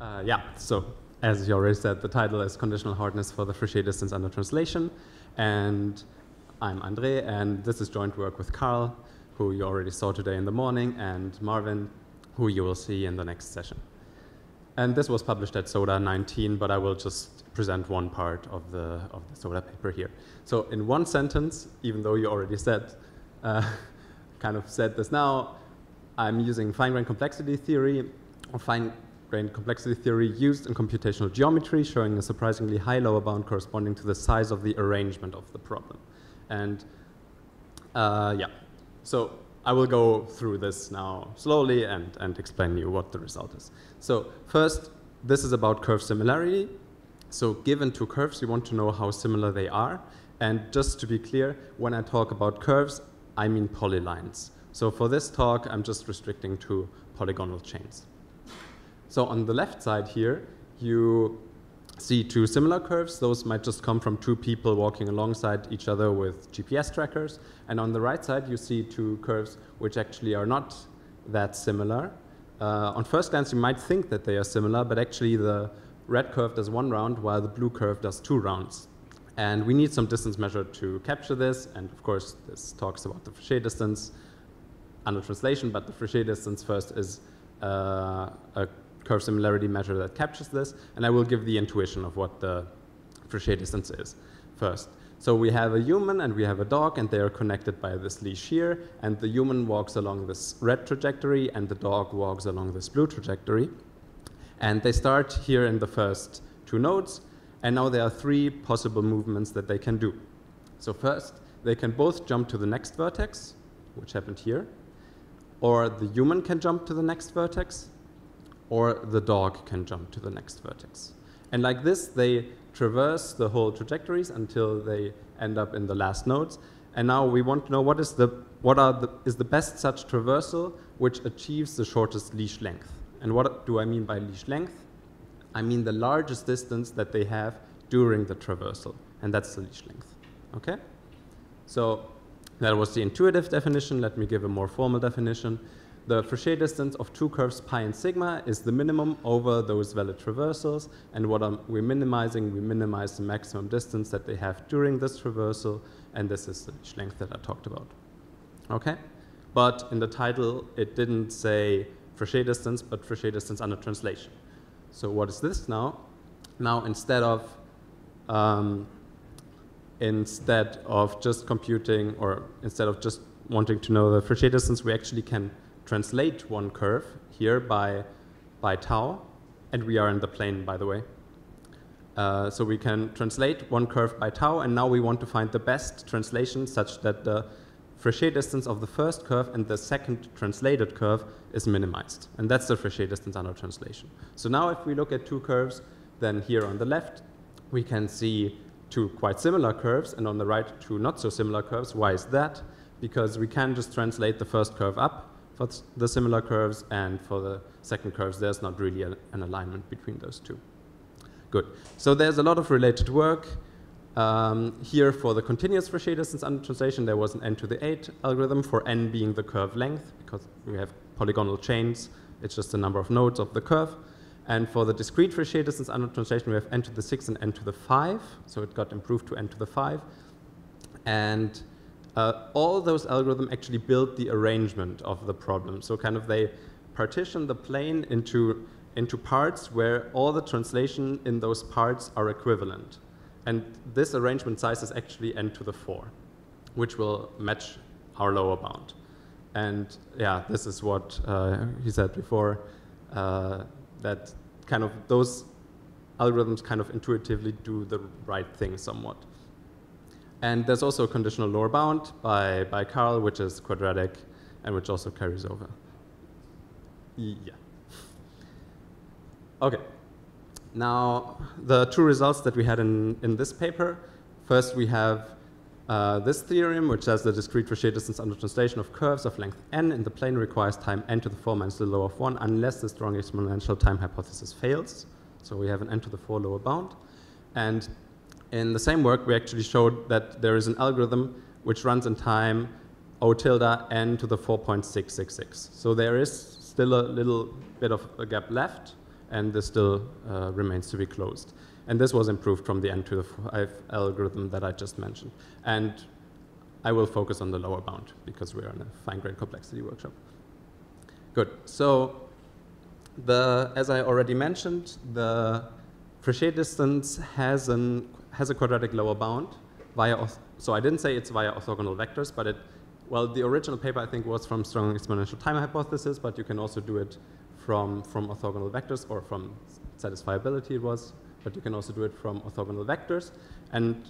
Uh, yeah, so as you already said, the title is Conditional Hardness for the Frechet Distance Under Translation. And I'm Andre, and this is joint work with Karl, who you already saw today in the morning, and Marvin, who you will see in the next session. And this was published at SODA 19, but I will just present one part of the, of the SODA paper here. So in one sentence, even though you already said, uh, kind of said this now, I'm using fine-grained complexity theory, or fine-grained complexity theory used in computational geometry, showing a surprisingly high lower bound corresponding to the size of the arrangement of the problem. And uh, yeah, so I will go through this now slowly and, and explain you what the result is. So first, this is about curve similarity. So given two curves, you want to know how similar they are. And just to be clear, when I talk about curves, I mean polylines. So for this talk, I'm just restricting to polygonal chains. So on the left side here, you see two similar curves. Those might just come from two people walking alongside each other with GPS trackers. And on the right side, you see two curves which actually are not that similar. Uh, on first glance, you might think that they are similar, but actually the red curve does one round while the blue curve does two rounds. And we need some distance measure to capture this. And of course, this talks about the Frechet distance under translation, but the Frechet distance first is uh, a curve similarity measure that captures this, and I will give the intuition of what the Frechet distance is first. So we have a human and we have a dog, and they are connected by this leash here, and the human walks along this red trajectory, and the dog walks along this blue trajectory. And they start here in the first two nodes, and now there are three possible movements that they can do. So first, they can both jump to the next vertex, which happened here, or the human can jump to the next vertex, or the dog can jump to the next vertex. And like this, they traverse the whole trajectories until they end up in the last nodes. And now we want to know what is the, what are the, is the best such traversal which achieves the shortest leash length. And what do I mean by leash length? I mean the largest distance that they have during the traversal, and that's the leash length. Okay? So that was the intuitive definition. Let me give a more formal definition the Frechet distance of two curves pi and sigma is the minimum over those valid traversals. And what I'm, we're minimizing, we minimize the maximum distance that they have during this traversal. And this is the length that I talked about. Okay? But in the title, it didn't say Frechet distance, but Frechet distance under translation. So what is this now? Now, instead of um, instead of just computing or instead of just wanting to know the Frechet distance, we actually can translate one curve here by, by tau, and we are in the plane, by the way. Uh, so we can translate one curve by tau, and now we want to find the best translation such that the Frechet distance of the first curve and the second translated curve is minimized. And that's the Frechet distance under translation. So now if we look at two curves, then here on the left, we can see two quite similar curves, and on the right, two not so similar curves. Why is that? Because we can just translate the first curve up, for the similar curves, and for the second curves, there's not really a, an alignment between those two. Good. So there's a lot of related work. Um, here for the continuous Frechet distance under translation, there was an n to the 8 algorithm for n being the curve length, because we have polygonal chains. It's just the number of nodes of the curve. And for the discrete Frechet distance under translation, we have n to the 6 and n to the 5. So it got improved to n to the 5. And uh, all those algorithms actually build the arrangement of the problem. So kind of they partition the plane into, into parts where all the translation in those parts are equivalent. And this arrangement size is actually n to the 4, which will match our lower bound. And yeah, this is what uh, he said before, uh, that kind of those algorithms kind of intuitively do the right thing somewhat. And there's also a conditional lower bound by, by Karl, which is quadratic and which also carries over. Yeah. Okay. Now, the two results that we had in, in this paper, first we have uh, this theorem, which says the discrete Frechet distance under translation of curves of length n in the plane requires time n to the 4 minus little o of 1 unless the strong exponential time hypothesis fails. So we have an n to the 4 lower bound. And in the same work, we actually showed that there is an algorithm which runs in time O tilde n to the 4.666. So there is still a little bit of a gap left, and this still uh, remains to be closed. And this was improved from the n to the 5 algorithm that I just mentioned. And I will focus on the lower bound because we're in a fine-grained complexity workshop. Good. So the, as I already mentioned, the Frechet distance has, an, has a quadratic lower bound via, so I didn't say it's via orthogonal vectors, but it, well, the original paper I think was from strong exponential time hypothesis, but you can also do it from, from orthogonal vectors or from satisfiability it was, but you can also do it from orthogonal vectors. And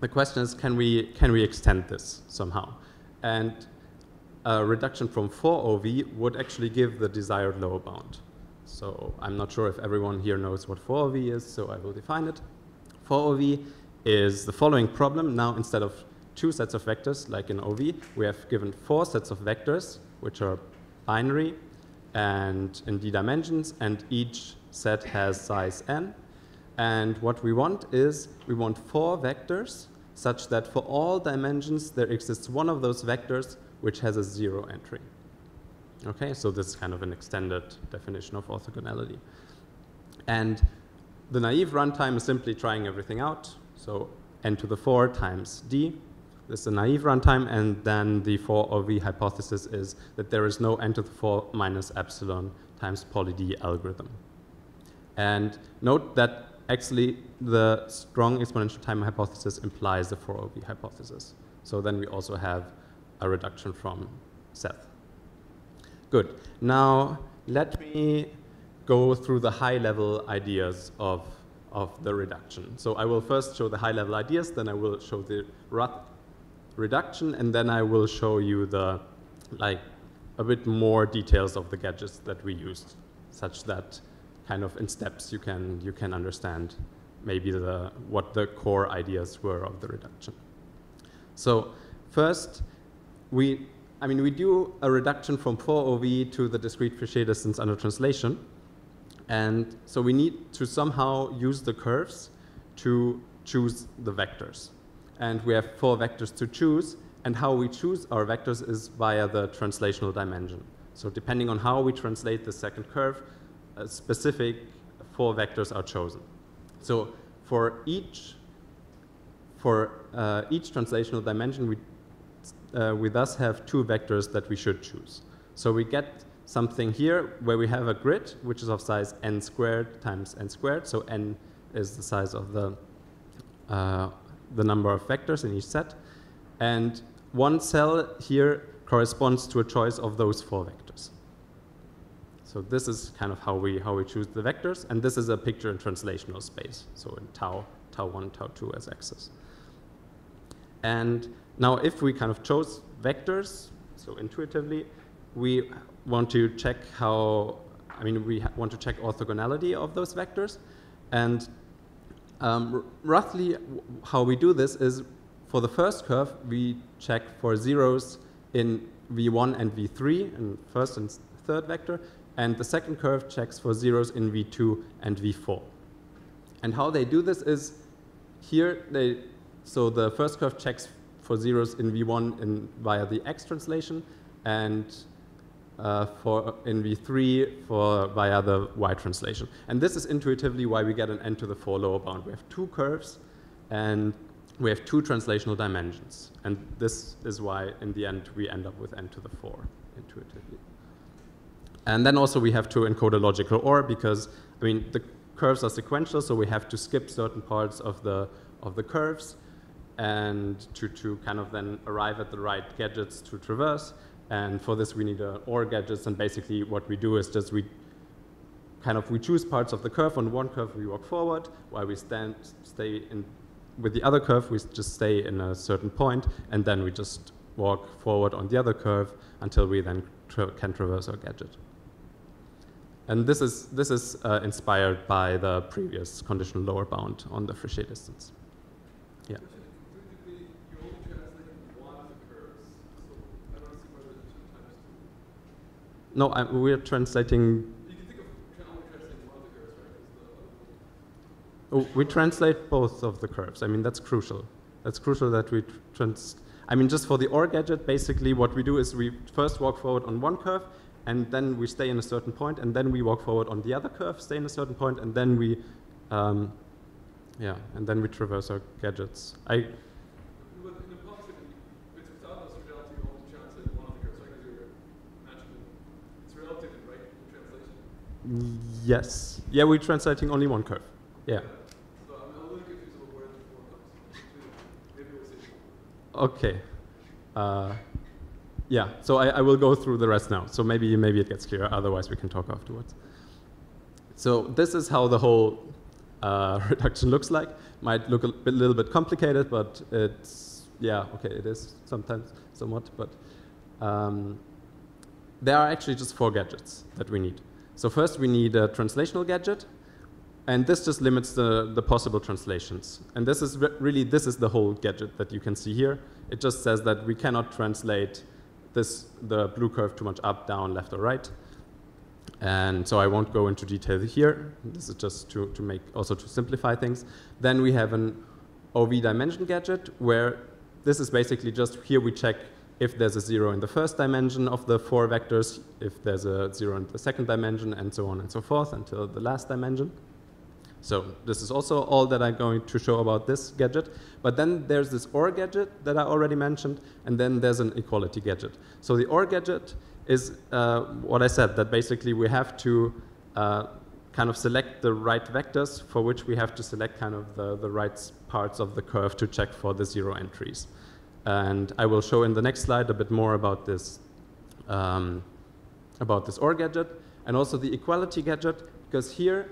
the question is, can we, can we extend this somehow? And a reduction from 4OV would actually give the desired lower bound. So I'm not sure if everyone here knows what 4OV is, so I will define it. 4OV is the following problem. Now, instead of two sets of vectors, like in OV, we have given four sets of vectors, which are binary and in d dimensions, and each set has size n. And what we want is we want four vectors such that for all dimensions there exists one of those vectors which has a zero entry. Okay, so this is kind of an extended definition of orthogonality. And the naive runtime is simply trying everything out. So n to the 4 times d. This is a naive runtime, and then the 4OV hypothesis is that there is no n to the 4 minus epsilon times poly d algorithm. And note that actually the strong exponential time hypothesis implies the 4OV hypothesis. So then we also have a reduction from SETH. Good. Now let me go through the high level ideas of, of the reduction. So I will first show the high level ideas, then I will show the reduction, and then I will show you the like a bit more details of the gadgets that we used, such that kind of in steps you can, you can understand maybe the, what the core ideas were of the reduction. So first, we, I mean, we do a reduction from 4OV to the discrete Frechet distance under translation. And so we need to somehow use the curves to choose the vectors. And we have four vectors to choose. And how we choose our vectors is via the translational dimension. So depending on how we translate the second curve, specific four vectors are chosen. So for each, for, uh, each translational dimension, we, uh, we thus have two vectors that we should choose. So we get something here where we have a grid, which is of size n squared times n squared. So n is the size of the, uh, the number of vectors in each set. And one cell here corresponds to a choice of those four vectors. So this is kind of how we, how we choose the vectors. And this is a picture in translational space. So in tau, tau 1, tau 2 as axis. And now if we kind of chose vectors, so intuitively, we want to check how, I mean, we want to check orthogonality of those vectors. And um, roughly how we do this is for the first curve, we check for zeros in V1 and V3, in first and third vector, and the second curve checks for zeros in V2 and V4. And how they do this is here they, so the first curve checks for zeros in V1 in, via the X translation and uh, for in V3 for via the Y translation. And this is intuitively why we get an n to the 4 lower bound. We have two curves and we have two translational dimensions. And this is why in the end we end up with n to the 4 intuitively. And then also we have to encode a logical OR because, I mean, the curves are sequential, so we have to skip certain parts of the, of the curves and to, to kind of then arrive at the right gadgets to traverse. And for this, we need an OR gadgets, and basically what we do is just we kind of, we choose parts of the curve. On one curve, we walk forward, while we stand, stay in, with the other curve, we just stay in a certain point, and then we just walk forward on the other curve until we then tra can traverse our gadget. And this is, this is uh, inspired by the previous conditional lower bound on the Frechet distance. Yeah. No, I, we're translating. Oh, we translate both of the curves. I mean, that's crucial. That's crucial that we trans. I mean, just for the OR gadget, basically what we do is we first walk forward on one curve, and then we stay in a certain point, and then we walk forward on the other curve, stay in a certain point, and then we, um, yeah, and then we traverse our gadgets. I With, in a public with without us reality, you only translate one of the curves, right? Because you're matching it. It's relative, right? In translation. Yes, yeah, we're translating only one curve. Yeah. Okay. Uh, yeah, so I, I will go through the rest now. So maybe maybe it gets clearer. Otherwise, we can talk afterwards. So this is how the whole uh, reduction looks like. Might look a bit, little bit complicated, but it's yeah okay. It is sometimes somewhat, but um, there are actually just four gadgets that we need. So first, we need a translational gadget, and this just limits the, the possible translations. And this is re really, this is the whole gadget that you can see here. It just says that we cannot translate this, the blue curve too much up, down, left, or right. And so I won't go into detail here. This is just to, to make, also to simplify things. Then we have an OV dimension gadget where this is basically just here we check if there's a zero in the first dimension of the four vectors, if there's a zero in the second dimension, and so on and so forth until the last dimension. So this is also all that I'm going to show about this gadget. But then there's this OR gadget that I already mentioned, and then there's an equality gadget. So the OR gadget is uh, what I said, that basically we have to uh, kind of select the right vectors for which we have to select kind of the, the right parts of the curve to check for the zero entries. And I will show in the next slide a bit more about this, um, about this OR gadget, and also the equality gadget, because here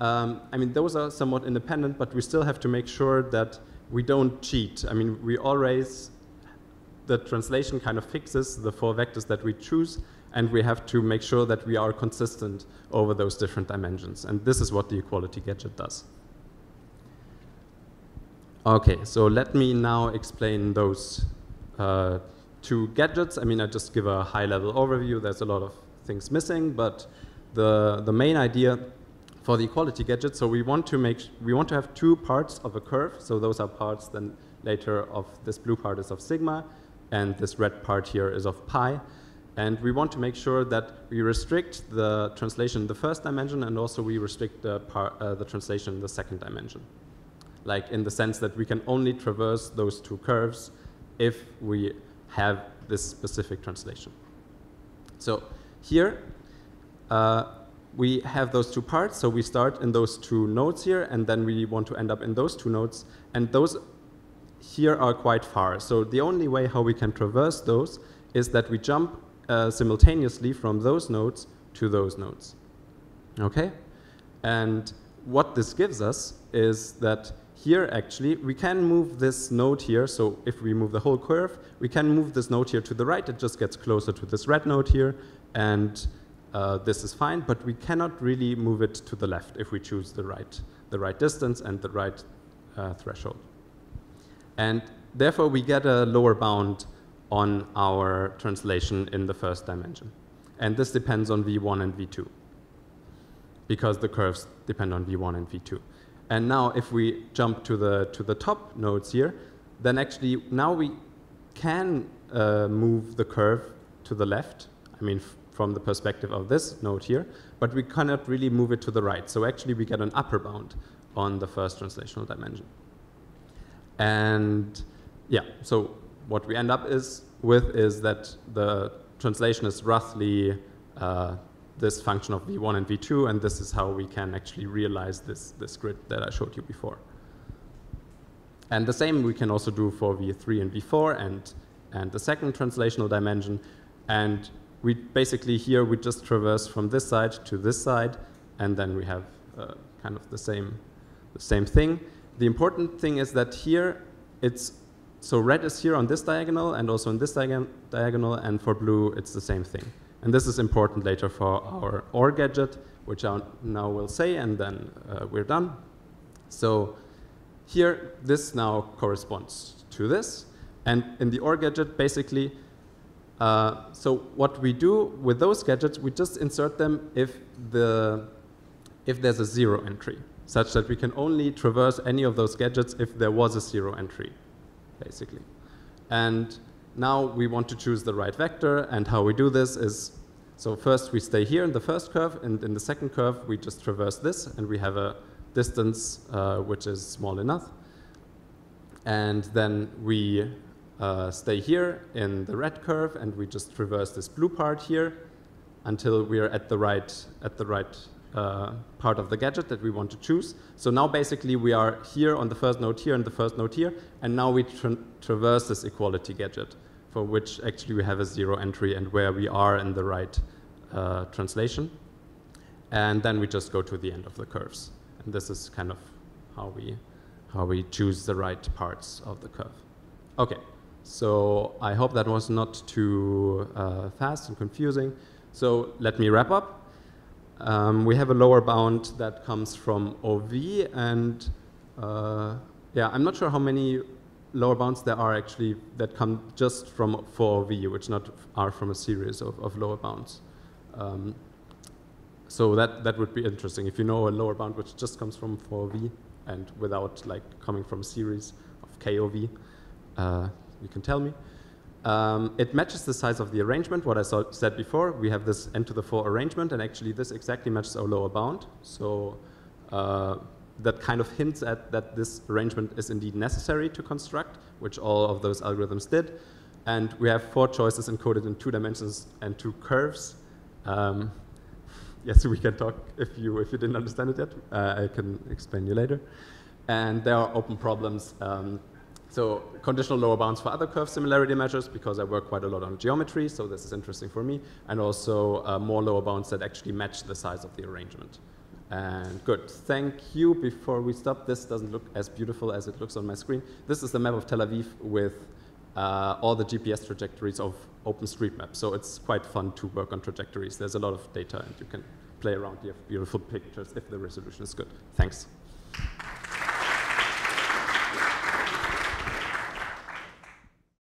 um, I mean, those are somewhat independent, but we still have to make sure that we don't cheat. I mean, we always, the translation kind of fixes the four vectors that we choose, and we have to make sure that we are consistent over those different dimensions. And this is what the equality gadget does. Okay, so let me now explain those uh, two gadgets. I mean, I just give a high-level overview. There's a lot of things missing, but the, the main idea for the equality gadget, so we want to make we want to have two parts of a curve. So those are parts then later of this blue part is of sigma, and this red part here is of pi. And we want to make sure that we restrict the translation in the first dimension, and also we restrict the, par, uh, the translation in the second dimension. Like in the sense that we can only traverse those two curves if we have this specific translation. So here, uh, we have those two parts. So we start in those two nodes here, and then we want to end up in those two nodes. And those here are quite far. So the only way how we can traverse those is that we jump uh, simultaneously from those nodes to those nodes. Okay? And what this gives us is that here actually we can move this node here. So if we move the whole curve, we can move this node here to the right. It just gets closer to this red node here. And uh, this is fine, but we cannot really move it to the left if we choose the right, the right distance and the right uh, threshold. And therefore, we get a lower bound on our translation in the first dimension. And this depends on V1 and V2 because the curves depend on V1 and V2. And now if we jump to the, to the top nodes here, then actually now we can uh, move the curve to the left. I mean, from the perspective of this node here, but we cannot really move it to the right. So actually we get an upper bound on the first translational dimension. And yeah, so what we end up is with is that the translation is roughly uh, this function of v1 and v2, and this is how we can actually realize this, this grid that I showed you before. And the same we can also do for v3 and v4 and, and the second translational dimension. And we basically here we just traverse from this side to this side, and then we have uh, kind of the same, the same thing. The important thing is that here it's so red is here on this diagonal and also in this diag diagonal, and for blue it's the same thing. And this is important later for our OR gadget, which I now will say, and then uh, we're done. So here, this now corresponds to this. And in the OR gadget, basically, uh, so what we do with those gadgets, we just insert them if, the, if there's a zero entry, such that we can only traverse any of those gadgets if there was a zero entry, basically. And now we want to choose the right vector, and how we do this is So first we stay here in the first curve, and in the second curve we just traverse this, and we have a distance uh, which is small enough. And then we uh, stay here in the red curve, and we just traverse this blue part here until we're at the right, at the right uh, part of the gadget that we want to choose. So now basically we are here on the first node here and the first node here, and now we tra traverse this equality gadget for which actually we have a zero entry and where we are in the right uh, translation. And then we just go to the end of the curves. And this is kind of how we, how we choose the right parts of the curve. Okay, so I hope that was not too uh, fast and confusing. So let me wrap up. Um, we have a lower bound that comes from OV, and uh, yeah, I'm not sure how many lower bounds there are actually that come just from 4OV, which not are from a series of, of lower bounds. Um, so that, that would be interesting. If you know a lower bound which just comes from 4V and without like coming from a series of KOV, uh, you can tell me. Um, it matches the size of the arrangement, what I saw, said before. We have this n to the 4 arrangement, and actually this exactly matches our lower bound. So uh, that kind of hints at that this arrangement is indeed necessary to construct, which all of those algorithms did. And we have four choices encoded in two dimensions and two curves. Um, yes, we can talk if you if you didn't understand it yet. Uh, I can explain you later. And there are open problems. Um, so conditional lower bounds for other curve similarity measures because I work quite a lot on geometry, so this is interesting for me. And also uh, more lower bounds that actually match the size of the arrangement. And good, thank you. Before we stop, this doesn't look as beautiful as it looks on my screen. This is the map of Tel Aviv with uh, all the GPS trajectories of OpenStreetMap. So it's quite fun to work on trajectories. There's a lot of data and you can play around. You have beautiful pictures if the resolution is good. Thanks.